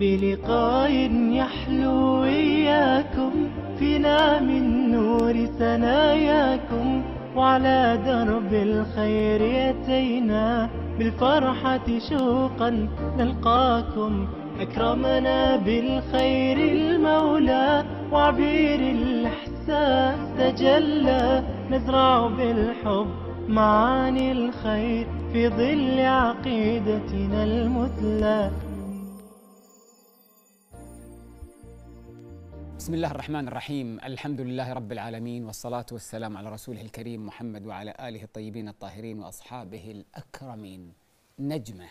بلقاء يحلو إياكم فينا من نور ثناياكم وعلى درب الخير يتينا بالفرحة شوقا نلقاكم. أكرمنا بالخير المولى وعبير الإحساس تجلى. نزرع بالحب معاني الخير في ظل عقيدتنا المثلى. بسم الله الرحمن الرحيم الحمد لله رب العالمين والصلاة والسلام على رسوله الكريم محمد وعلى آله الطيبين الطاهرين وأصحابه الأكرمين نجمة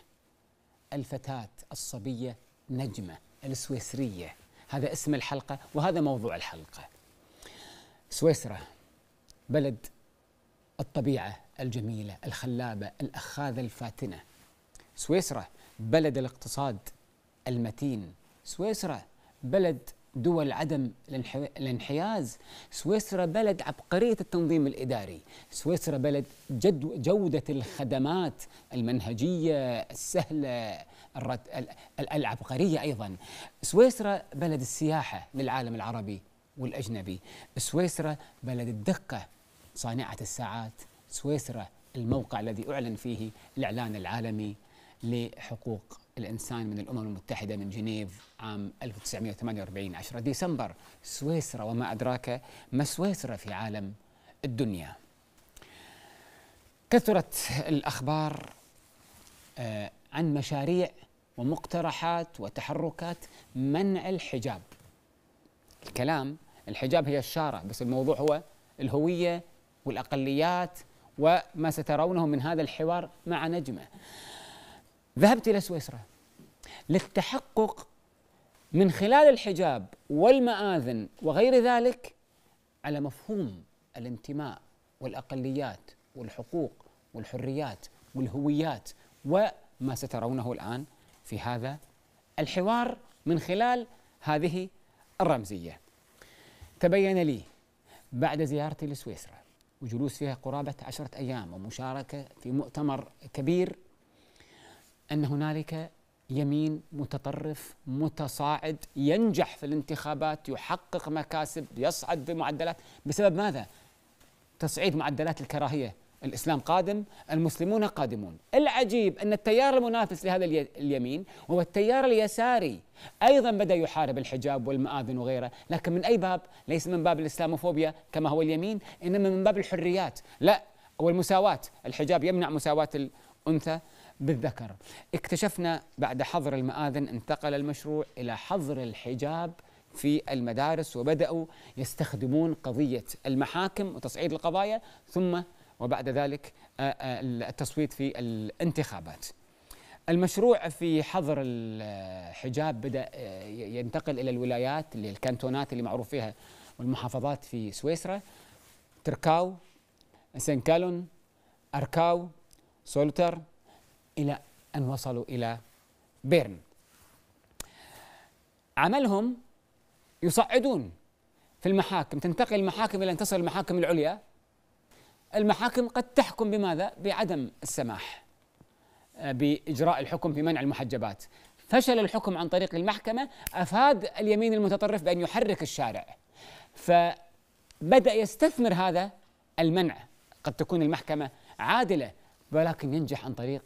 الفتاة الصبية نجمة السويسرية هذا اسم الحلقة وهذا موضوع الحلقة سويسرا بلد الطبيعة الجميلة الخلابة الأخاذة الفاتنة سويسرا بلد الاقتصاد المتين سويسرا بلد دول عدم الانحياز سويسرا بلد عبقرية التنظيم الإداري. سويسرا بلد جد جودة الخدمات المنهجية السهلة العبقرية أيضا. سويسرا بلد السياحة للعالم العربي والأجنبي. سويسرا بلد الدقة صانعة الساعات. سويسرا الموقع الذي أعلن فيه الإعلان العالمي لحقوق الإنسان من الأمم المتحدة من جنيف عام 1948 10 ديسمبر سويسرا وما أدراك ما سويسرا في عالم الدنيا. كثرت الأخبار آه، عن مشاريع ومقترحات وتحركات منع الحجاب. الكلام الحجاب هي الشارة بس الموضوع هو الهوية والأقليات وما سترونه من هذا الحوار مع نجمة. ذهبت إلى سويسرا للتحقق من خلال الحجاب والمآذن وغير ذلك على مفهوم الانتماء والأقليات والحقوق والحريات والهويات وما سترونه الآن في هذا الحوار من خلال هذه الرمزية. تبين لي بعد زيارتي لسويسرا وجلوس فيها قرابة عشرة أيام ومشاركة في مؤتمر كبير أن هنالك يمين متطرف متصاعد ينجح في الانتخابات يحقق مكاسب يصعد بمعدلات. بسبب ماذا؟ تصعيد معدلات الكراهية. الإسلام قادم المسلمون قادمون. العجيب أن التيار المنافس لهذا اليمين هو التيار اليساري. أيضا بدأ يحارب الحجاب والمآذن وغيره لكن من أي باب؟ ليس من باب الإسلاموفوبيا كما هو اليمين إنما من باب الحريات. لا والمساواة. الحجاب يمنع مساواة الأنثى بالذكر. اكتشفنا بعد حظر المآذن انتقل المشروع إلى حظر الحجاب في المدارس وبدأوا يستخدمون قضية المحاكم وتصعيد القضايا ثم وبعد ذلك التصويت في الانتخابات. المشروع في حظر الحجاب بدأ ينتقل إلى الولايات اللي الكانتونات اللي معروف فيها والمحافظات في سويسرا تركاو سنكالون أركاو سولتر إلى أن وصلوا إلى بيرن. عملهم يصعدون في المحاكم تنتقل المحاكم إلى أن تصل المحاكم العليا. المحاكم قد تحكم بماذا؟ بعدم السماح آه، بإجراء الحكم في منع المحجبات. فشل الحكم عن طريق المحكمة أفاد اليمين المتطرف بأن يحرك الشارع. فبدأ يستثمر هذا المنع. قد تكون المحكمة عادلة ولكن ينجح عن طريق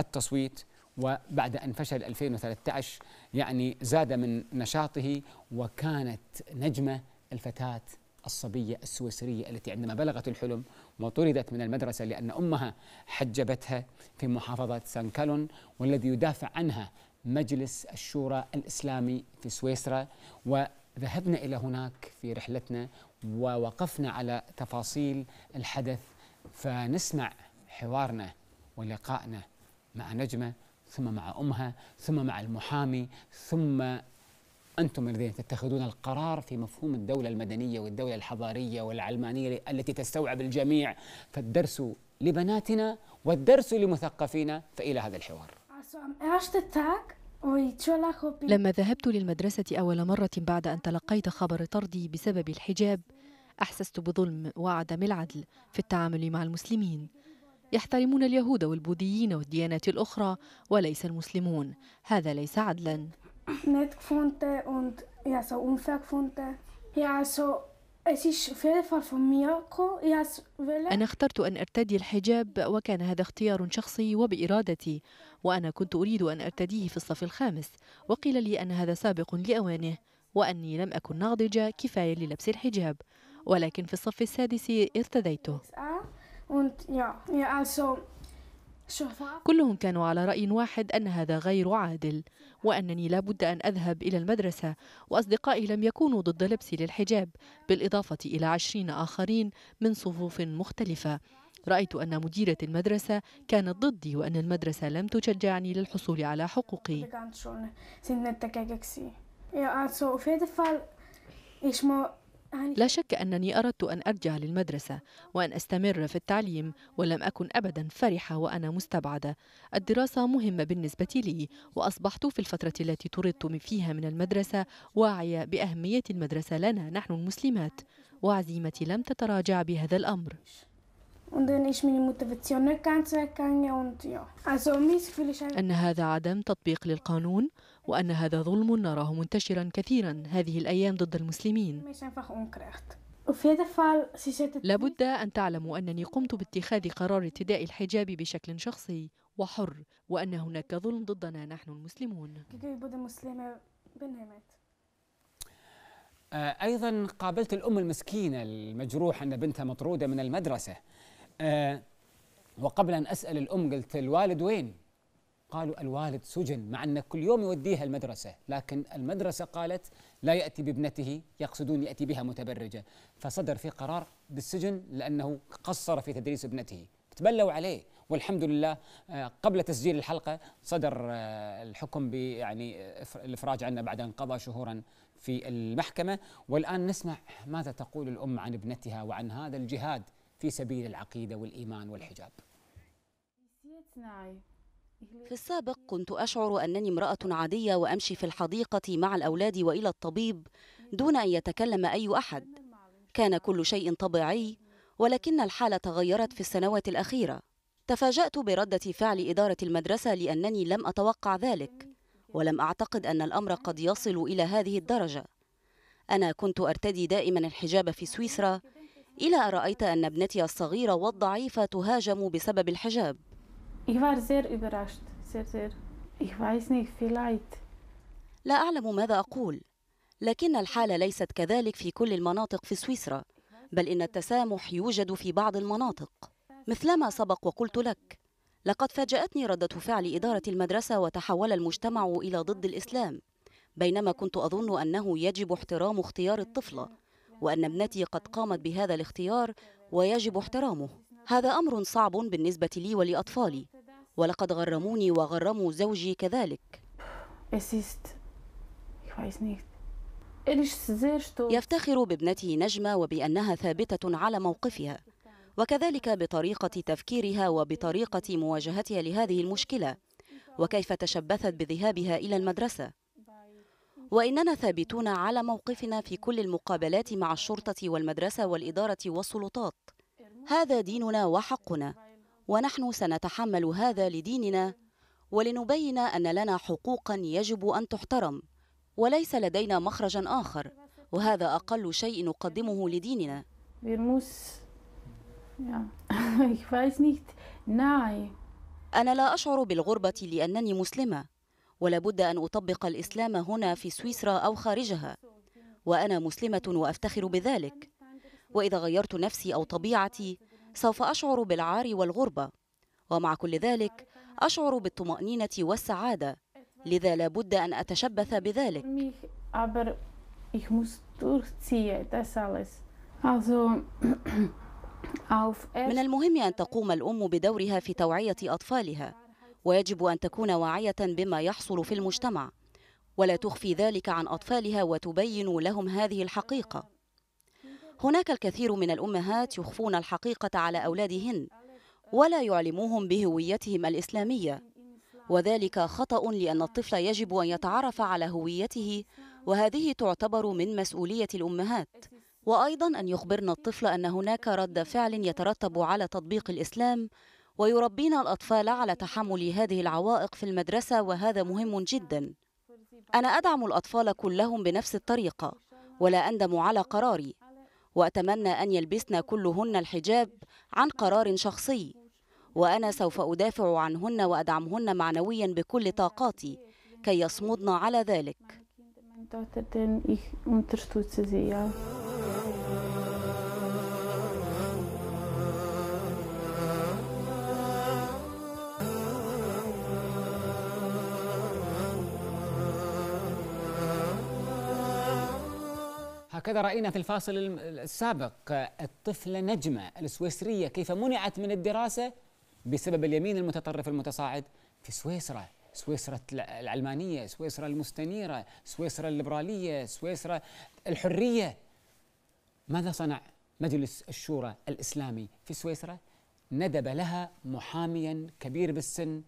التصويت وبعد أن فشل 2013 يعني زاد من نشاطه وكانت نجمة الفتاة الصبية السويسرية التي عندما بلغت الحلم وطردت من المدرسة لأن أمها حجبتها في محافظة سانكالون والذي يدافع عنها مجلس الشورى الإسلامي في سويسرا. وذهبنا إلى هناك في رحلتنا ووقفنا على تفاصيل الحدث فنسمع حوارنا ولقائنا. مع نجمة ثم مع أمها ثم مع المحامي ثم أنتم الذين تتخذون القرار في مفهوم الدولة المدنية والدولة الحضارية والعلمانية التي تستوعب الجميع. فالدرس لبناتنا والدرس لمثقفينا فإلى هذا الحوار. لما ذهبت للمدرسة أول مرة بعد أن تلقيت خبر طردي بسبب الحجاب أحسست بظلم وعدم العدل في التعامل مع المسلمين. يحترمون اليهود والبوذيين والديانات الأخرى وليس المسلمون. هذا ليس عدلا. أنا اخترت أن أرتدي الحجاب وكان هذا اختيار شخصي وبإرادتي وأنا كنت أريد أن أرتديه في الصف الخامس وقيل لي أن هذا سابق لأوانه وأني لم أكن ناضجة كفاية للبس الحجاب ولكن في الصف السادس ارتديته. كلهم كانوا على رأي واحد أن هذا غير عادل وأنني لا بد أن أذهب إلى المدرسة وأصدقائي لم يكونوا ضد لبسي للحجاب بالإضافة إلى عشرين آخرين من صفوف مختلفة. رأيت أن مديرة المدرسة كانت ضدي وأن المدرسة لم تشجعني للحصول على حقوقي. لا شك أنني أردت أن أرجع للمدرسة وأن أستمر في التعليم ولم أكن أبدا فرحة وأنا مستبعدة. الدراسة مهمة بالنسبة لي وأصبحت في الفترة التي طردت فيها من المدرسة واعية بأهمية المدرسة لنا نحن المسلمات. وعزيمتي لم تتراجع بهذا الأمر. Ist einfach, أن هذا عدم تطبيق للقانون وأن هذا ظلم نراه منتشرا كثيرا هذه الأيام ضد المسلمين. لابد أن تعلموا أنني قمت باتخاذ قرار ارتداء الحجاب بشكل شخصي وحر وأن هناك ظلم ضدنا نحن المسلمون. آه، أيضا قابلت الأم المسكينة المجروحه أن بنتها مطرودة من المدرسة. آه، وقبل أن أسأل الأم قلت الوالد وين؟ قالوا الوالد سجن مع أن كل يوم يوديها المدرسة لكن المدرسة قالت لا يأتي بابنته يقصدون يأتي بها متبرجة. فصدر في قرار بالسجن لأنه قصر في تدريس ابنته. تبلوا عليه والحمد لله آه، قبل تسجيل الحلقة صدر آه، الحكم يعني إف- الإفراج عنه بعد أن قضى شهورا في المحكمة. والآن نسمع ماذا تقول الأم عن ابنتها وعن هذا الجهاد في سبيل العقيدة والإيمان والحجاب. في السابق كنت أشعر أنني امرأة عادية وأمشي في الحديقة مع الأولاد وإلى الطبيب دون أن يتكلم أي أحد. كان كل شيء طبيعي ولكن الحالة تغيرت في السنوات الأخيرة. تفاجأت بردة فعل إدارة المدرسة لأنني لم أتوقع ذلك ولم أعتقد أن الأمر قد يصل إلى هذه الدرجة. أنا كنت أرتدي دائما الحجاب في سويسرا إلى أن رأيت أن ابنتي الصغيرة والضعيفة تهاجم بسبب الحجاب. Ich war sehr überrascht, sehr, sehr. Ich weiß nicht, vielleicht. لا أعلم ماذا أقول. لكن الحالة ليست كذلك في كل المناطق في سويسرا بل إن التسامح يوجد في بعض المناطق. مثلما سبق وقلت لك لقد فاجأتني ردة فعل إدارة المدرسة وتحول المجتمع إلى ضد الإسلام. بينما كنت أظن أنه يجب احترام اختيار الطفلة وأن ابنتي قد قامت بهذا الاختيار ويجب احترامه. هذا أمر صعب بالنسبة لي ولأطفالي ولقد غرموني وغرموا زوجي كذلك. يفتخر بابنته نجمة وبأنها ثابتة على موقفها وكذلك بطريقة تفكيرها وبطريقة مواجهتها لهذه المشكلة وكيف تشبثت بذهابها إلى المدرسة. وإننا ثابتون على موقفنا في كل المقابلات مع الشرطة والمدرسة والإدارة والسلطات. هذا ديننا وحقنا ونحن سنتحمل هذا لديننا ولنبين أن لنا حقوقا يجب أن تحترم وليس لدينا مخرجا آخر وهذا أقل شيء نقدمه لديننا. أنا لا أشعر بالغربة لأنني مسلمة ولا بد أن أطبق الإسلام هنا في سويسرا أو خارجها وأنا مسلمة وأفتخر بذلك. وإذا غيرت نفسي أو طبيعتي سوف أشعر بالعار والغربة. ومع كل ذلك أشعر بالطمأنينة والسعادة. لذا لا بد أن أتشبث بذلك. من المهم أن تقوم الأم بدورها في توعية أطفالها. ويجب أن تكون واعية بما يحصل في المجتمع. ولا تخفي ذلك عن أطفالها وتبين لهم هذه الحقيقة. هناك الكثير من الأمهات يخفون الحقيقة على أولادهن ولا يعلموهم بهويتهم الإسلامية وذلك خطأ لأن الطفل يجب أن يتعرف على هويته وهذه تعتبر من مسؤولية الأمهات. وأيضا أن يخبرن الطفل أن هناك رد فعل يترتب على تطبيق الإسلام ويربين الأطفال على تحمل هذه العوائق في المدرسة وهذا مهم جدا. أنا أدعم الأطفال كلهم بنفس الطريقة ولا أندم على قراري. وأتمنى أن يلبسن كلهن الحجاب عن قرار شخصي. وأنا سوف أدافع عنهن وأدعمهن معنويا بكل طاقاتي كي يصمدن على ذلك. هكذا رأينا في الفاصل السابق الطفلة نجمة السويسرية كيف منعت من الدراسة بسبب اليمين المتطرف المتصاعد في سويسرا. سويسرا الع- العلمانية سويسرا المستنيرة سويسرا الليبرالية سويسرا الحرية. ماذا صنع مجلس الشورى الإسلامي في سويسرا؟ ندب لها محاميا كبير بالسن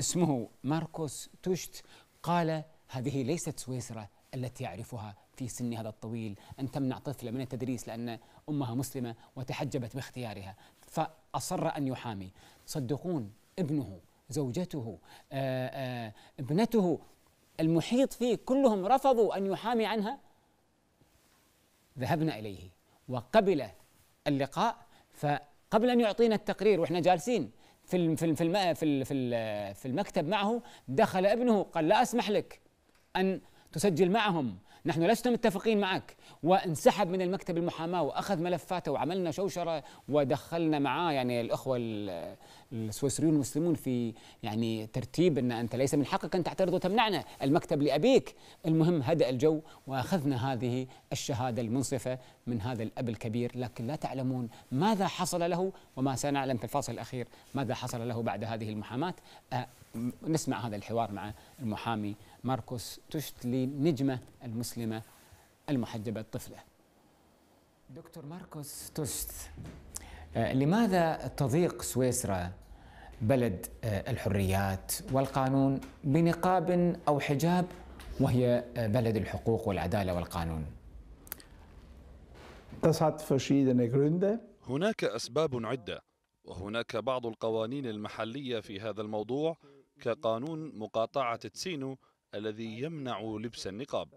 اسمه ماركوس توشت. قال هذه ليست سويسرا التي يعرفها في سن هذا الطويل أن تمنع طفلة من التدريس لأن أمها مسلمة وتحجبت باختيارها. فأصر أن يحامي. صدقون ابنه زوجته آآ آآ ابنته المحيط فيه كلهم رفضوا أن يحامي عنها؟ ذهبنا إليه. وقبل اللقاء فقبل أن يعطينا التقرير وإحنا جالسين في في في في ال- في ال- في المكتب معه دخل ابنه قال لا أسمح لك أن تسجل معهم. نحن لسنا متفقين معك. وانسحب من المكتب المحاماة وأخذ ملفاته وعملنا شوشرة ودخلنا معاه. يعني الأخوة ال- السويسريون المسلمون في يعني ترتيب أن أنت ليس من حقك أن تعترض وتمنعنا. المكتب لأبيك. المهم هدأ الجو وأخذنا هذه الشهادة المنصفة من هذا الأب الكبير. لكن لا تعلمون ماذا حصل له وما سنعلم في الفصل الأخير ماذا حصل له بعد هذه المحاماة. نسمع هذا الحوار مع المحامي ماركوس تشتلي نجمة المسلمة المحجبة الطفلة دكتور ماركوس توشت آه، لماذا تضيق سويسرا بلد آه، الحريات والقانون بنقاب أو حجاب وهي آه، بلد الحقوق والعدالة والقانون. هناك أسباب عدة وهناك بعض القوانين المحلية في هذا الموضوع كقانون مقاطعة تسينو الذي يمنع لبس النقاب.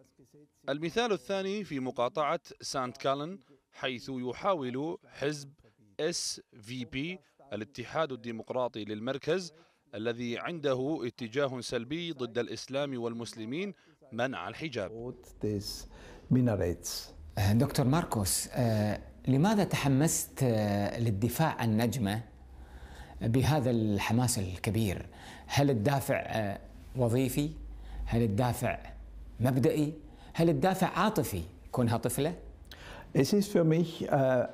المثال الثاني في مقاطعة سانت كالن حيث يحاول حزب SVP الاتحاد الديمقراطي للمركز الذي عنده اتجاه سلبي ضد الإسلام والمسلمين منع الحجاب. دكتور ماركوس آه، لماذا تحمست آه، للدفاع عن نجمة بهذا الحماس الكبير. هل الدافع وظيفي؟ هل الدافع مبدئي؟ هل الدافع عاطفي كونها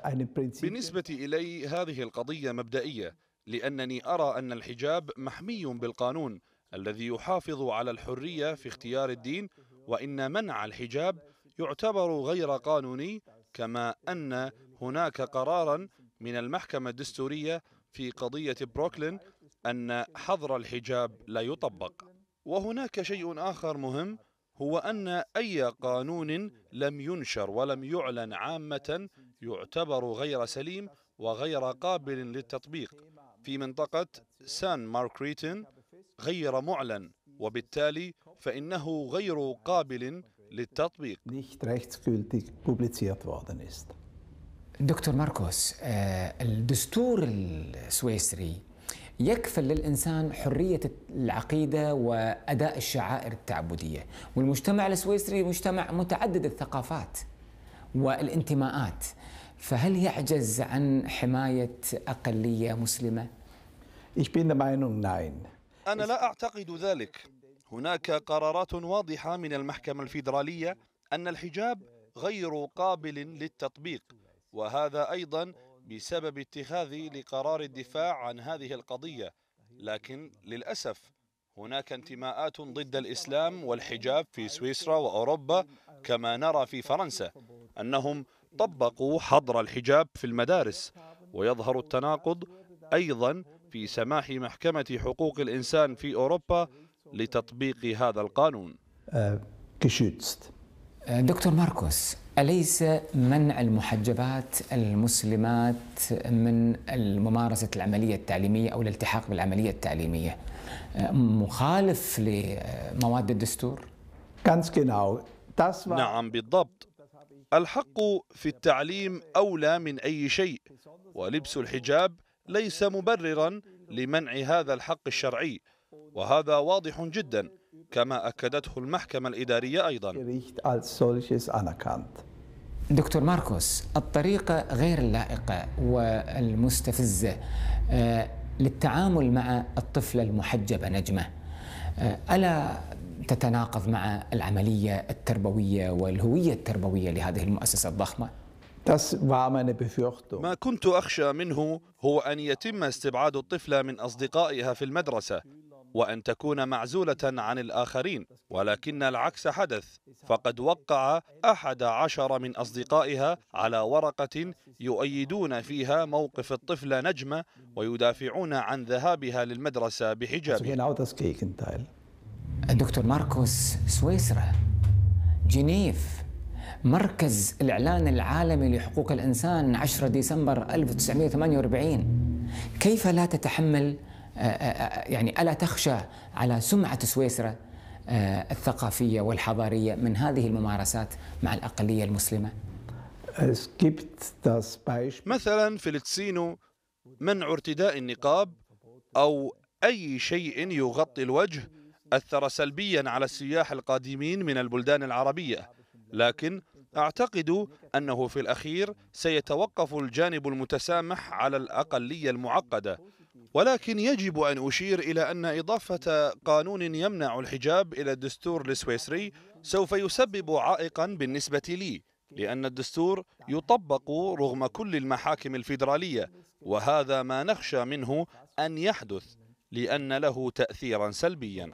eine Prinzip. بالنسبة إلي هذه القضية مبدئية لأنني أرى أن الحجاب محمي بالقانون الذي يحافظ على الحرية في اختيار الدين وإن منع الحجاب يعتبر غير قانوني كما أن هناك قرارا من المحكمة الدستورية في قضية بروكلين أن حظر الحجاب لا يطبق. وهناك شيء آخر مهم هو أن أي قانون لم ينشر ولم يعلن عامة يعتبر غير سليم وغير قابل للتطبيق. في منطقة سان ماركريتن غير معلن وبالتالي فإنه غير قابل للتطبيق. دكتور ماركوس آه، الدستور السويسري يكفل للإنسان حرية العقيدة وأداء الشعائر التعبدية. والمجتمع السويسري مجتمع متعدد الثقافات والانتماءات. فهل يعجز عن حماية أقلية مسلمة؟ أنا لا أعتقد ذلك. هناك قرارات واضحة من المحكمة الفيدرالية أن الحجاب غير قابل للتطبيق. وهذا أيضا بسبب اتخاذي لقرار الدفاع عن هذه القضية. لكن للأسف هناك انتماءات ضد الإسلام والحجاب في سويسرا وأوروبا كما نرى في فرنسا أنهم طبقوا حظر الحجاب في المدارس. ويظهر التناقض أيضا في سماح محكمة حقوق الإنسان في أوروبا لتطبيق هذا القانون. Äh, geschützt. دكتور ماركوس أليس منع المحجبات المسلمات من ممارسة العملية التعليمية أو الالتحاق بالعملية التعليمية؟ مخالف لمواد الدستور؟ نعم بالضبط. الحق في التعليم أولى من أي شيء ولبس الحجاب ليس مبررا لمنع هذا الحق الشرعي وهذا واضح جدا. كما أكدته المحكمة الإدارية أيضا. دكتور ماركوس الطريقة غير اللائقة والمستفزة آه، للتعامل مع الطفلة المحجبة نجمة آه، ألا تتناقض مع العملية التربوية والهوية التربوية لهذه المؤسسة الضخمة؟ ما كنت أخشى منه هو أن يتم استبعاد الطفلة من أصدقائها في المدرسة وأن تكون معزولة عن الآخرين ولكن العكس حدث. فقد وقع أحد عشر من أصدقائها على ورقة يؤيدون فيها موقف الطفلة نجمة ويدافعون عن ذهابها للمدرسة Also بحجابها genau das Gegenteil. دكتور ماركوس سويسرا. جنيف مركز الإعلان العالمي لحقوق الإنسان 10 ديسمبر 1948 كيف لا تتحمل يعني ألا تخشى على سمعة سويسرا آه، الثقافية والحضارية من هذه الممارسات مع الأقلية المسلمة؟ مثلا في التسينو منع ارتداء النقاب أو أي شيء يغطي الوجه أثر سلبيا على السياح القادمين من البلدان العربية لكن أعتقد أنه في الأخير سيتوقف الجانب المتسامح على الأقلية المعقدة ولكن يجب أن أشير إلى أن إضافة قانون يمنع الحجاب إلى الدستور السويسري سوف يسبب عائقا بالنسبة لي لأن الدستور يطبق رغم كل المحاكم الفيدرالية وهذا ما نخشى منه أن يحدث لأن له تأثيرا سلبيا.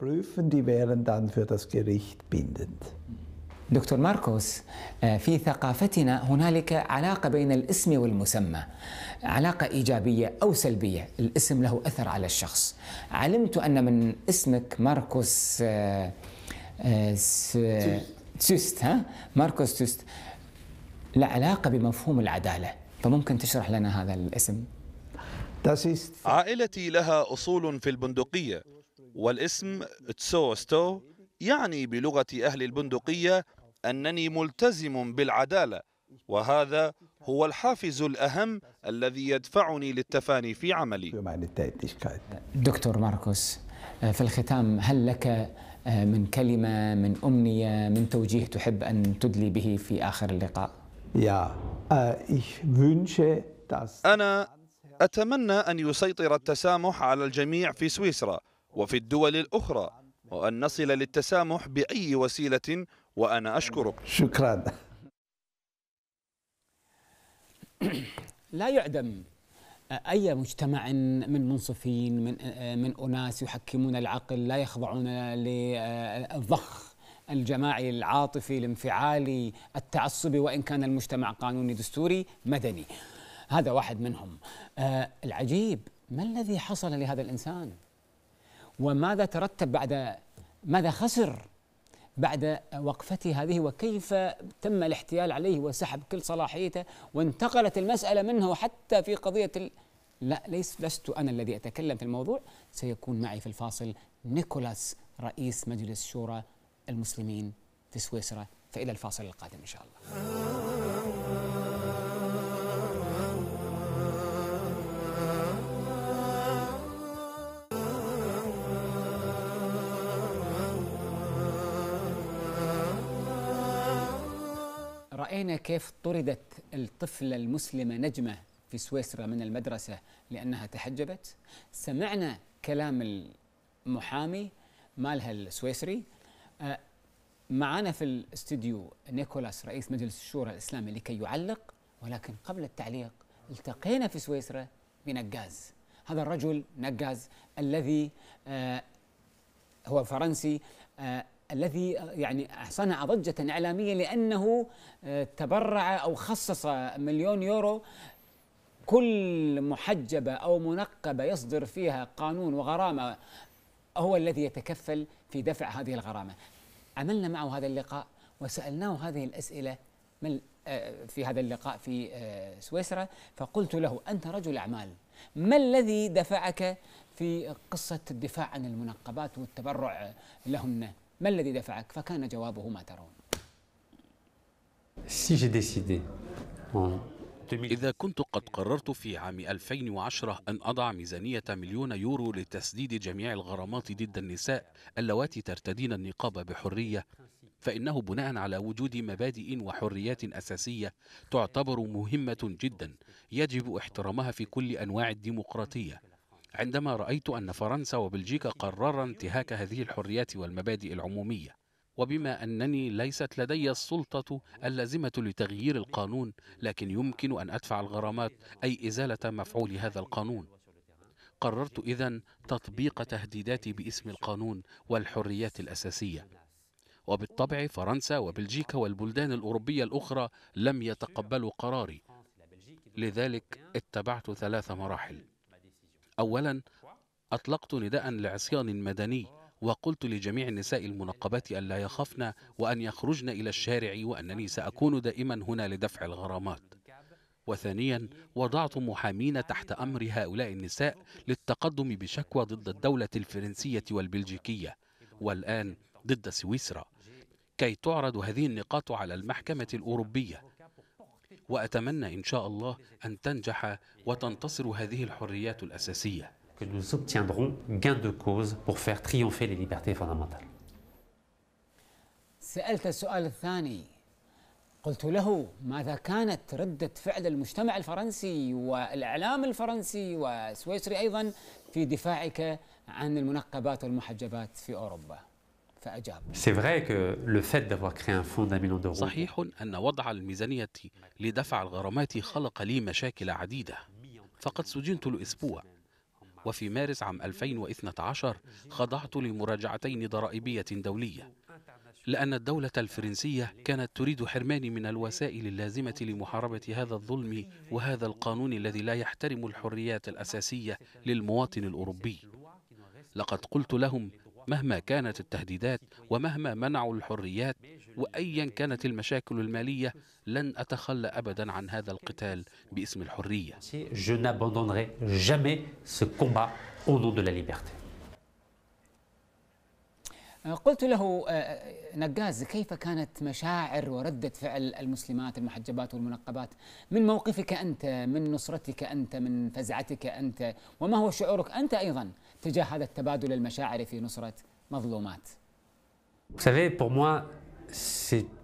دكتور ماركوس آه، في ثقافتنا هنالك علاقة بين الاسم والمسمى علاقة إيجابية أو سلبية الاسم له أثر على الشخص. علمت أن من اسمك ماركوس آه، آه، سوست ها؟ ماركوس سوست. له علاقة بمفهوم العدالة. فممكن تشرح لنا هذا الاسم؟ عائلتي لها أصول في البندقية والاسم تسو ستو يعني بلغة أهل البندقية أنني ملتزم بالعدالة وهذا هو الحافز الأهم الذي يدفعني للتفاني في عملي. دكتور ماركوس آه، في الختام هل لك آه، من كلمة من أمنية من توجيه تحب أن تدلي به في آخر اللقاء؟ dass أنا أتمنى أن يسيطر التسامح على الجميع في سويسرا وفي الدول الأخرى وأن نصل للتسامح بأي وسيلة وأنا أشكرك. Shukran. لا يعدم أي مجتمع من منصفين من من أناس يحكمون العقل لا يخضعون للضخ الجماعي العاطفي الانفعالي التعصبي وإن كان المجتمع قانوني دستوري مدني. هذا واحد منهم. آه، العجيب ما الذي حصل لهذا الإنسان؟ وماذا ترتب بعد ماذا خسر بعد وقفته هذه وكيف تم الاحتيال عليه وسحب كل صلاحيته وانتقلت المسألة منه حتى في قضية ال... لا ليس لست أنا الذي أتكلم في الموضوع. سيكون معي في الفاصل نيكولاس رئيس مجلس شورى المسلمين في سويسرا. فإلى الفاصل القادم إن شاء الله. رأينا كيف طردت الطفلة المسلمة نجمة في سويسرا من المدرسة لأنها تحجبت. سمعنا كلام المحامي مالها السويسري. آه، معنا في الاستوديو نيكولاس رئيس مجلس الشورى الإسلامي لكي يعلق ولكن قبل التعليق التقينا في سويسرا بنجاز. هذا الرجل نجاز الذي آه، هو فرنسي آه الذي يعني صنع ضجة إعلامية لأنه آه تبرع أو خصص مليون يورو. كل محجبة أو منقبة يصدر فيها قانون وغرامة هو الذي يتكفل في دفع هذه الغرامة. عملنا معه هذا اللقاء وسألناه هذه الأسئلة من آه، في هذا اللقاء في آه، سويسرا فقلت له أنت رجل أعمال ما الذي دفعك في قصة الدفاع عن المنقبات والتبرع لهن؟ ما الذي دفعك؟ فكان جوابه ما ترون. Si j'ai décidé. En 2000 إذا كنت قد قررت في عام 2010 أن أضع ميزانية مليون يورو لتسديد جميع الغرامات ضد النساء اللواتي ترتدين النقاب بحرية فإنه بناء على وجود مبادئ وحريات أساسية تعتبر مهمة جدا يجب احترامها في كل أنواع الديمقراطية. عندما رأيت أن فرنسا وبلجيكا قررا انتهاك هذه الحريات والمبادئ العمومية وبما أنني ليست لدي السلطة اللازمة لتغيير القانون لكن يمكن أن أدفع الغرامات أي إزالة مفعول هذا القانون. قررت إذن تطبيق تهديداتي باسم القانون والحريات الأساسية. وبالطبع فرنسا وبلجيكا والبلدان الأوروبية الأخرى لم يتقبلوا قراري. لذلك اتبعت ثلاث مراحل. أولا أطلقت نداء لعصيان مدني وقلت لجميع النساء المنقبات ألا يخفن وأن يخرجن إلى الشارع وأنني سأكون دائما هنا لدفع الغرامات. وثانيا وضعت محامين تحت أمر هؤلاء النساء للتقدم بشكوى ضد الدولة الفرنسية والبلجيكية والآن ضد سويسرا. كي تعرض هذه النقاط على المحكمة الأوروبية. وأتمنى إن شاء الله أن تنجح وتنتصر هذه الحريات الأساسية. Que nous obtiendrons gain de cause pour faire triompher les libertés fondamentales. سألت السؤال الثاني. قلت له ماذا كانت ردة فعل المجتمع الفرنسي والإعلام الفرنسي وسويسري أيضا في دفاعك عن المنقبات والمحجبات في أوروبا؟ فأجاب. C'est vrai que le fait d'avoir créé un fonds d'un million d'euros صحيح أن وضع الميزانية لدفع الغرامات خلق لي مشاكل عديدة. فقد سجنت لأسبوع وفي مارس عام 2012 خضعت لمراجعتين ضرائبية دولية. لأن الدولة الفرنسية كانت تريد حرماني من الوسائل اللازمة لمحاربة هذا الظلم وهذا القانون الذي لا يحترم الحريات الأساسية للمواطن الأوروبي. لقد قلت لهم مهما كانت التهديدات ومهما منعوا الحريات وأيا كانت المشاكل المالية لن أتخلى أبدا عن هذا القتال باسم la liberté. قلت له آه، نقاز كيف كانت مشاعر وردة فعل المسلمات المحجبات والمنقبات؟ من موقفك أنت من نصرتك أنت من فزعتك أنت وما هو شعورك أنت أيضا؟ تجاه هذا التبادل المشاعري في نصرة مظلومات.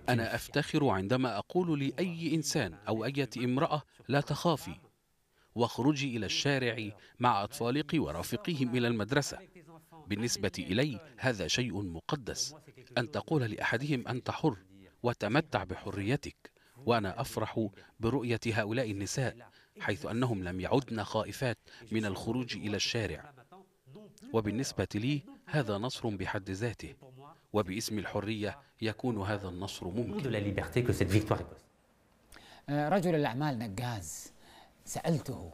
أنا أفتخر عندما أقول لأي إنسان أو أية امرأة لا تخافي واخرجي إلى الشارع مع أطفالك ورافقيهم إلى المدرسة. بالنسبة إلي هذا شيء مقدس. أن تقول لأحدهم أنت حر وتمتع بحريتك. وأنا أفرح برؤية هؤلاء النساء حيث أنهم لم يعدن خائفات من الخروج إلى الشارع. وبالنسبة لي هذا نصر بحد ذاته وباسم الحرية يكون هذا النصر ممكن. آه، رجل الأعمال نقاز سألته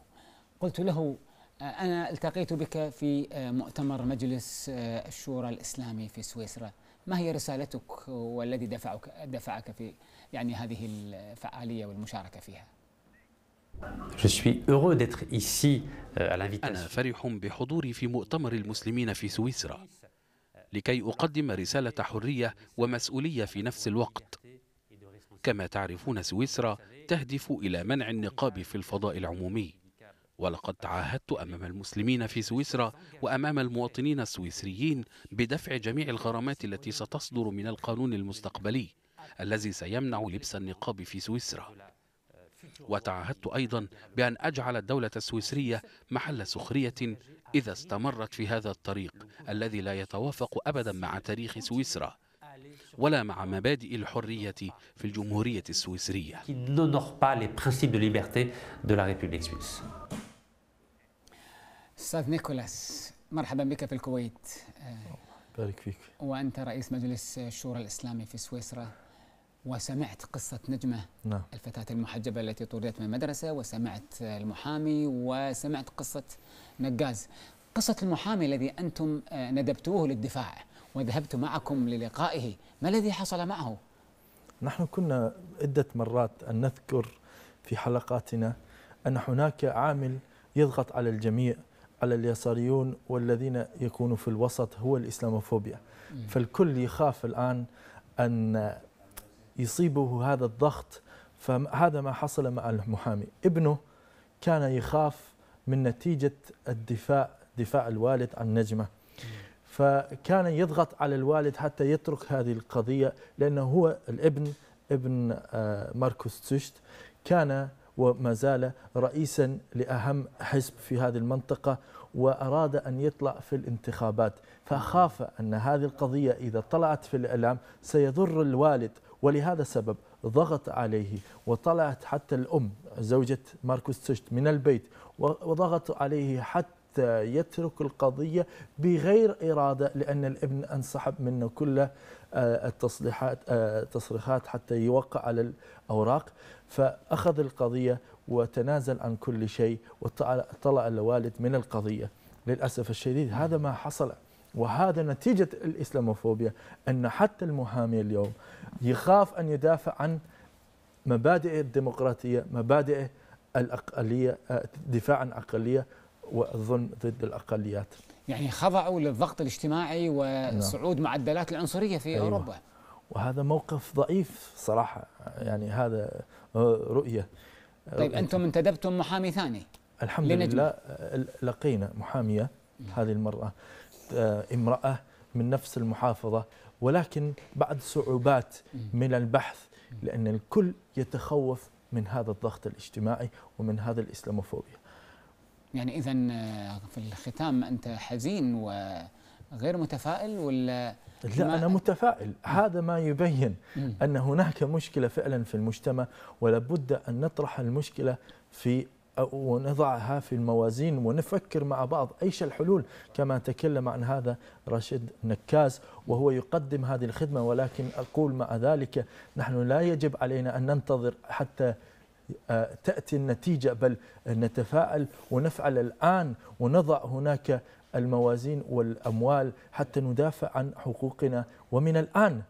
قلت له آه، أنا التقيت بك في آه، مؤتمر مجلس الشورى الإسلامي في سويسرا. ما هي رسالتك والذي دفعك دفعك في يعني هذه الفعالية والمشاركة فيها؟ أنا l'invitation. فرح بحضوري في مؤتمر المسلمين في سويسرا لكي أقدم رسالة حرية ومسؤولية في نفس الوقت. كما تعرفون سويسرا تهدف إلى منع النقاب في الفضاء العمومي. ولقد تعهدت أمام المسلمين في سويسرا وأمام المواطنين السويسريين بدفع جميع الغرامات التي ستصدر من القانون المستقبلي الذي سيمنع لبس النقاب في سويسرا. وتعهدت أيضا بأن أجعل الدولة السويسرية محل سخرية إذا استمرت في هذا الطريق الذي لا يتوافق أبدا مع تاريخ سويسرا ولا مع مبادئ الحرية في الجمهورية السويسرية. أستاذ نيكولاس مرحبا بك في الكويت بارك فيك وأنت رئيس مجلس الشورى الإسلامي في سويسرا وسمعت قصة نجمة نعم. الفتاة المحجبة التي طردت من المدرسة وسمعت المحامي وسمعت قصة نقاز قصة المحامي الذي أنتم آه، ندبتوه للدفاع وذهبت معكم للقائه. ما الذي حصل معه؟ نحن كنا عدة مرات أن نذكر في حلقاتنا أن هناك عامل يضغط على الجميع على اليساريون والذين يكونوا في الوسط هو الإسلاموفوبيا. فالكل يخاف الآن أن يصيبه هذا الضغط فهذا ما حصل مع المحامي. ابنه كان يخاف من نتيجة الدفاع دفاع الوالد عن نجمة. فكان يضغط على الوالد حتى يترك هذه القضية لأنه هو الابن ابن آه، ماركوس تشت. كان وما زال رئيسا لأهم حزب في هذه المنطقة وأراد أن يطلع في الانتخابات. فخاف أن هذه القضية إذا طلعت في الإعلام سيضر الوالد ولهذا السبب ضغط عليه وطلعت حتى الأم زوجة ماركوس تشت من البيت وضغط عليه حتى يترك القضية بغير إرادة لأن الابن انسحب منه كل آه، التصليحات آه، التصريحات حتى يوقع على الأوراق. فأخذ القضية وتنازل عن كل شيء وطلع الوالد من القضية. للأسف الشديد هذا ما حصل. وهذا نتيجة الإسلاموفوبيا أن حتى المحامي اليوم يخاف أن يدافع عن مبادئ الديمقراطية مبادئ الأقلية دفاع عن الأقلية والظلم ضد الأقليات. يعني خضعوا للضغط الاجتماعي وصعود نعم. معدلات العنصرية في أيوة. أوروبا. وهذا موقف ضعيف صراحة يعني هذا رؤية. طيب أنتم انتدبتم محامي ثاني. الحمد لنجم. لله لقينا محامية هذه المرأة. آه، امرأة من نفس المحافظة ولكن بعد صعوبات من البحث لأن الكل يتخوف من هذا الضغط الاجتماعي ومن هذا الإسلاموفوبيا. يعني إذا آه، في الختام أنت حزين وغير متفائل ولا لا أنا متفائل. هذا ما يبين أن هناك مشكلة فعلا في المجتمع ولابد أن نطرح المشكلة في ونضعها في الموازين ونفكر مع بعض إيش الحلول كما تكلم عن هذا راشد نكاز وهو يقدم هذه الخدمة. ولكن أقول مع ذلك نحن لا يجب علينا أن ننتظر حتى آه، تأتي النتيجة بل نتفاءل ونفعل الآن ونضع هناك الموازين والأموال حتى ندافع عن حقوقنا. ومن الآن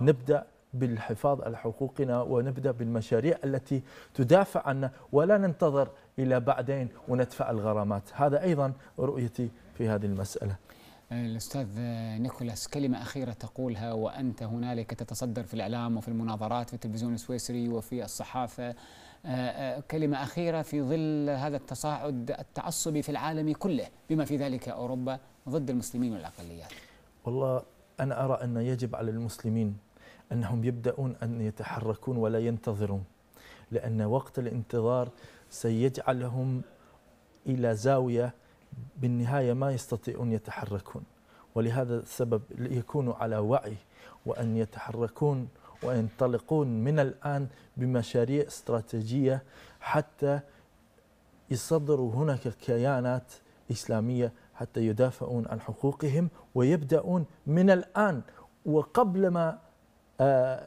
نبدأ بالحفاظ على حقوقنا ونبدأ بالمشاريع التي تدافع عنا ولا ننتظر إلى بعدين وندفع الغرامات، هذا أيضا رؤيتي في هذه المسألة. الأستاذ نيكولاس كلمة أخيرة تقولها وأنت هنالك تتصدر في الإعلام وفي المناظرات في التلفزيون السويسري وفي الصحافة. آه، آه، كلمة أخيرة في ظل هذا التصاعد التعصبي في العالم كله بما في ذلك أوروبا ضد المسلمين والأقليات. والله أنا أرى أن يجب على المسلمين أنهم يبدأون أن يتحركون ولا ينتظرون لأن وقت الانتظار سيجعلهم إلى زاوية بالنهاية ما يستطيعون يتحركون. ولهذا السبب يكونوا على وعي وأن يتحركون وينطلقون من الآن بمشاريع استراتيجية حتى يصدروا هناك كيانات إسلامية حتى يدافعون عن حقوقهم ويبدأون من الآن. وقبل ما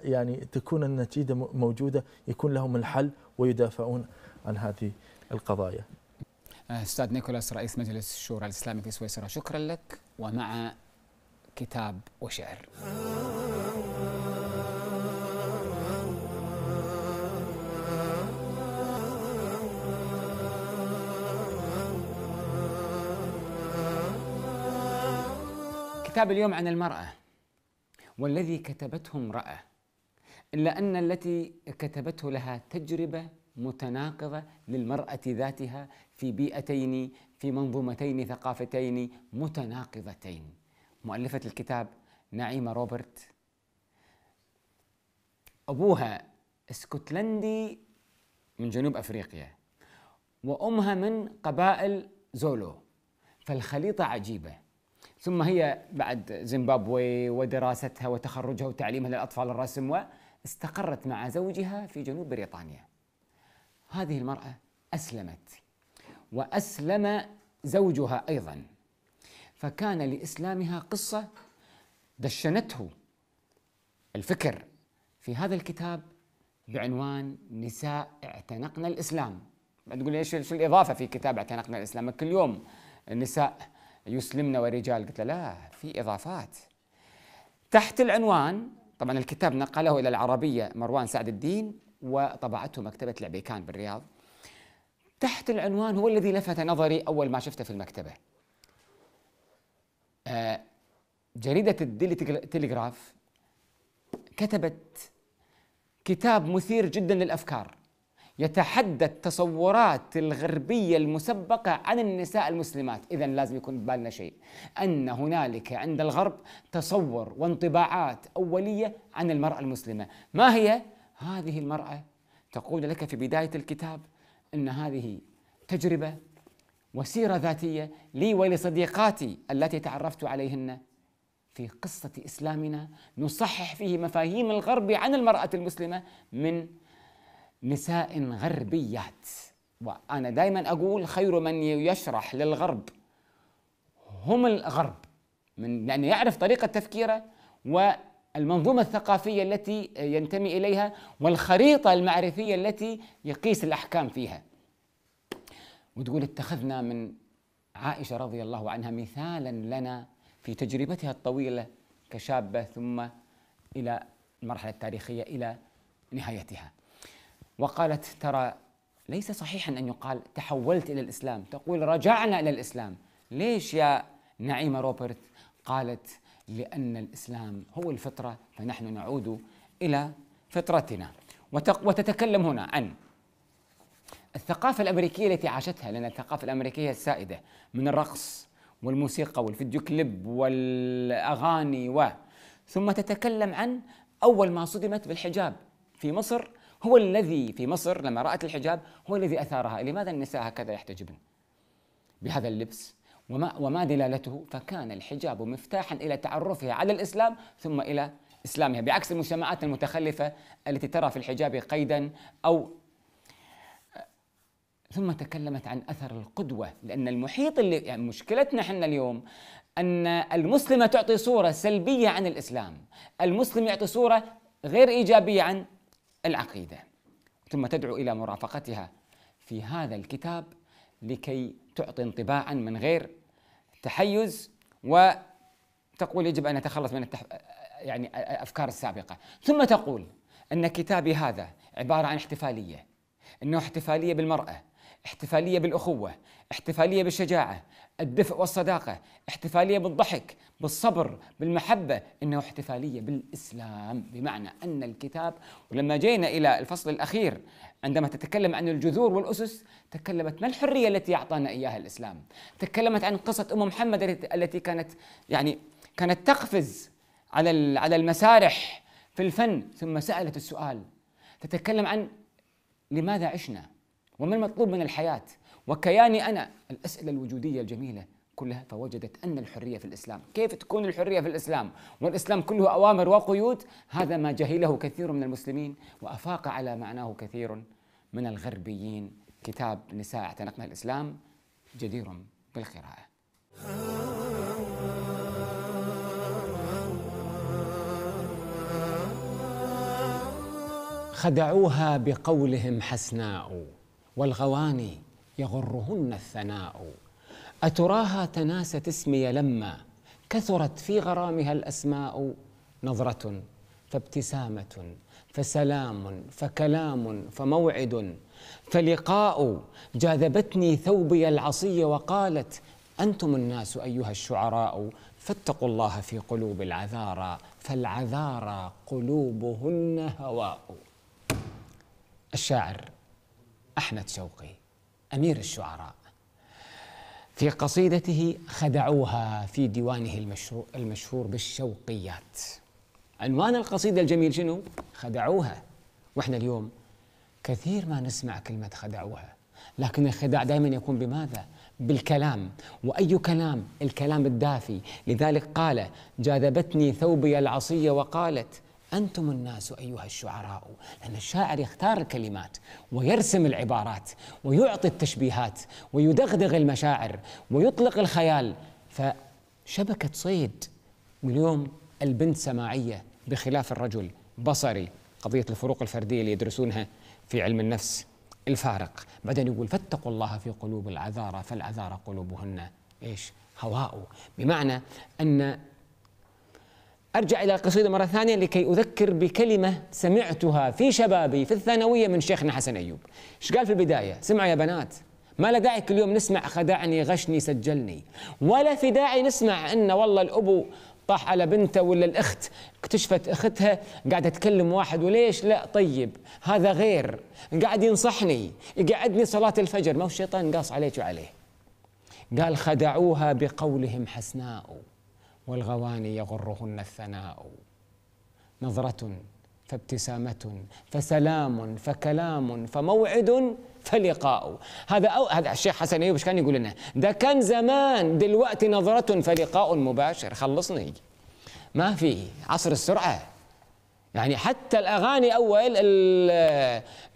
يعني تكون النتيجة موجودة يكون لهم الحل ويدافعون عن هذه القضايا. آه، أستاذ نيكولاس رئيس مجلس الشورى الإسلامي في سويسرا شكرا لك ومع كتاب وشعر. كتاب اليوم عن المرأة. والذي كتبته امرأة إلا أن التي كتبته لها تجربة متناقضة للمرأة ذاتها في بيئتين في منظومتين ثقافتين متناقضتين. مؤلفة الكتاب نعيمة روبرت. أبوها اسكتلندي من جنوب أفريقيا وأمها من قبائل زولو فالخليطة عجيبة. ثم هي بعد زيمبابوي ودراستها وتخرجها وتعليمها للأطفال الرسم واستقرت مع زوجها في جنوب بريطانيا. هذه المرأة أسلمت وأسلم زوجها أيضا. فكان لإسلامها قصة دشنته الفكر في هذا الكتاب بعنوان نساء اعتنقنا الإسلام. تقول إيش شو الإضافة في كتاب اعتنقنا الإسلام؟ كل يوم النساء يسلمن ورجال. قلت له لا في إضافات. تحت العنوان طبعا الكتاب نقله إلى العربية مروان سعد الدين وطبعته مكتبة العبيكان بالرياض. تحت العنوان هو الذي لفت نظري أول ما شفته في المكتبة. آه، جريدة الديلي تلغراف كتبت كتاب مثير جدا للأفكار. يتحدى التصورات الغربية المسبقة عن النساء المسلمات. إذا لازم يكون ببالنا شيء أن هنالك عند الغرب تصور وانطباعات أولية عن المرأة المسلمة. ما هي؟ هذه المرأة تقول لك في بداية الكتاب أن هذه تجربة وسيرة ذاتية لي ولصديقاتي التي تعرفت عليهن في قصة إسلامنا. نصحح فيه مفاهيم الغرب عن المرأة المسلمة من نساء غربيات. وأنا دائما أقول خير من يشرح للغرب. هم الغرب. من لأنه يعرف طريقة تفكيره والمنظومة الثقافية التي ينتمي إليها والخريطة المعرفية التي يقيس الأحكام فيها. وتقول اتخذنا من عائشة رضي الله عنها مثالا لنا في تجربتها الطويلة كشابة ثم إلى المرحلة التاريخية إلى نهايتها. وقالت ترى ليس صحيحا أن يقال تحولت إلى الإسلام. تقول رجعنا إلى الإسلام. ليش يا نعيمة روبرت قالت لأن الإسلام هو الفطرة فنحن نعود إلى فطرتنا؟ وتتكلم هنا عن الثقافة الأمريكية التي عاشتها لأن الثقافة الأمريكية السائدة من الرقص والموسيقى والفيديو كليب والأغاني و ثم تتكلم عن أول ما صدمت بالحجاب في مصر هو الذي في مصر لما رأت الحجاب هو الذي أثارها. لماذا النساء هكذا يحتجبن؟ بهذا اللبس وما, وما دلالته؟ فكان الحجاب مفتاحا إلى تعرفها على الإسلام ثم إلى إسلامها بعكس المجتمعات المتخلفة التي ترى في الحجاب قيدا أو ثم تكلمت عن أثر القدوة لأن المحيط اللي يعني مشكلتنا إحنا اليوم أن المسلمة تعطي صورة سلبية عن الإسلام، المسلم يعطي صورة غير إيجابية عن العقيدة. ثم تدعو إلى مرافقتها في هذا الكتاب لكي تعطي انطباعا من غير تحيز وتقول يجب أن نتخلص من التح... يعني الأفكار السابقة، ثم تقول أن كتابي هذا عبارة عن احتفالية إنه احتفالية بالمرأة احتفالية بالأخوة، احتفالية بالشجاعة، الدفء والصداقة، احتفالية بالضحك، بالصبر، بالمحبة، إنه احتفالية بالإسلام، بمعنى أن الكتاب ولما جينا إلى الفصل الأخير عندما تتكلم عن الجذور والأسس، تكلمت ما الحرية التي أعطانا إياها الإسلام؟ تكلمت عن قصة أم محمد التي كانت يعني كانت تقفز على على المسارح في الفن ثم سألت السؤال تتكلم عن لماذا عشنا؟ وما المطلوب من الحياة وكياني أنا الأسئلة الوجودية الجميلة كلها فوجدت أن الحرية في الإسلام. كيف تكون الحرية في الإسلام؟ والإسلام كله أوامر وقيود. هذا ما جهله كثير من المسلمين وأفاق على معناه كثير من الغربيين. كتاب نساء اعتنقنا الإسلام جدير بالقراءة. خدعوها بقولهم حسناء والغواني يغرهن الثناء. أتراها تناست اسمي لما كثرت في غرامها الأسماء. نظرة فابتسامة فسلام فكلام فموعد. فلقاء جاذبتني ثوبي العصي وقالت أنتم الناس أيها الشعراء فاتقوا الله في قلوب العذارى فالعذارى قلوبهن هواء. الشاعر أحمد شوقي. أمير الشعراء في قصيدته خدعوها في ديوانه المشهور, بالشوقيات عنوان القصيدة الجميل شنو؟ خدعوها وإحنا اليوم كثير ما نسمع كلمة خدعوها لكن الخداع دائما يكون بماذا؟ بالكلام وأي كلام؟ الكلام الدافي لذلك قال جاذبتني ثوبي العصية وقالت أنتم الناس أيها الشعراء. لأن الشاعر يختار الكلمات ويرسم العبارات ويعطي التشبيهات ويدغدغ المشاعر ويطلق الخيال. فشبكة صيد واليوم البنت سماعية بخلاف الرجل بصري. قضية الفروق الفردية اللي يدرسونها في علم النفس الفارق. بعدين يقول فاتقوا الله في قلوب العذارى فالعذارى قلوبهن إيش؟ هواء. بمعنى أن أرجع إلى القصيدة مرة ثانية لكي أذكر بكلمة سمعتها في شبابي في الثانوية من شيخنا حسن أيوب. إيش قال في البداية؟ سمعوا يا بنات ما لا داعي كل يوم نسمع خدعني غشني سجلني. ولا في داعي نسمع إن والله الأبو طاح على بنته ولا الأخت اكتشفت أختها قاعدة تكلم واحد وليش؟ لا طيب هذا غير قاعد ينصحني يقعدني صلاة الفجر. ما هو الشيطان قاص عليك وعليه. قال خدعوها بقولهم حسناء. والغواني يغرهن الثناء. نظرة فابتسامة فسلام فكلام فموعد فلقاء. هذا أو هذا الشيخ حسن إيش كان يقول لنا؟ ده كان زمان دلوقتي نظرة فلقاء مباشر. خلصني. ما في. عصر السرعة. يعني حتى الأغاني أول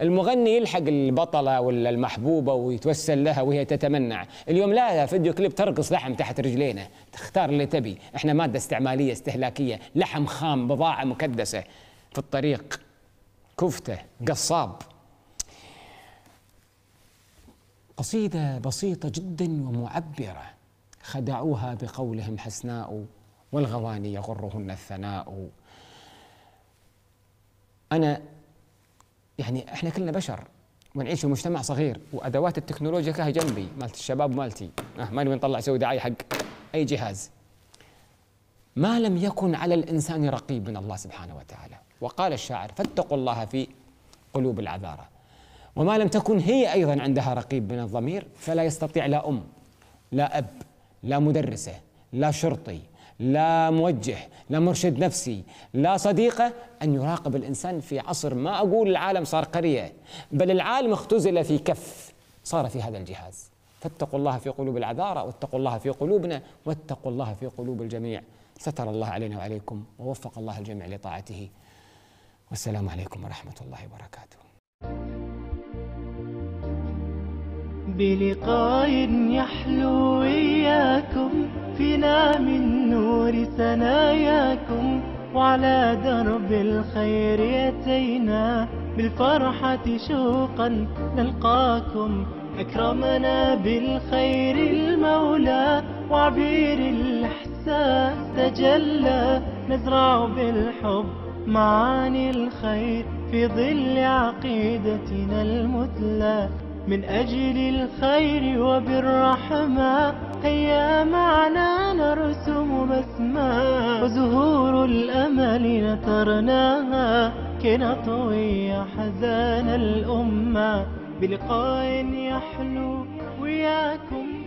المغني يلحق البطلة ولا المحبوبة ويتوسل لها وهي تتمنع. اليوم لا فيديو كليب ترقص لحم تحت رجلينا. تختار اللي تبي. إحنا مادة استعمالية استهلاكية. لحم خام بضاعة مكدسة. في الطريق كفتة قصاب. قصيدة بسيطة جدا ومعبرة. خدعوها بقولهم حسناء والغواني يغرهن الثناء. أنا يعني إحنا كلنا بشر ونعيش في مجتمع صغير وأدوات التكنولوجيا كاهي جنبي مالت الشباب مالتي أه ما نبي نطلع أسوي دعايه حق أي جهاز. ما لم يكن على الإنسان رقيب من الله سبحانه وتعالى. وقال الشاعر فاتقوا الله في قلوب العذارى. وما لم تكن هي أيضا عندها رقيب من الضمير فلا يستطيع لا أم لا أب لا مدرسة لا شرطي لا موجه لا مرشد نفسي لا صديقة أن يراقب الإنسان في عصر ما أقول العالم صار قرية. بل العالم اختزل في كف صار في هذا الجهاز. فاتقوا الله في قلوب العذارى واتقوا الله في قلوبنا واتقوا الله في قلوب الجميع. ستر الله علينا وعليكم ووفق الله الجميع لطاعته. والسلام عليكم ورحمة الله وبركاته. بلقاء يحلو إياكم فينا من نور ثناياكم وعلى درب الخير يتينا بالفرحة شوقا نلقاكم. أكرمنا بالخير المولى وعبير الإحساس تجلى. نزرع بالحب معاني الخير في ظل عقيدتنا المثلى. من أجل الخير وبالرحمة. هيا معنا نرسم بسمة. وزهور الأمل نثرناها. كي نطوي حزان الأمة. بلقاء يحلو وياكم.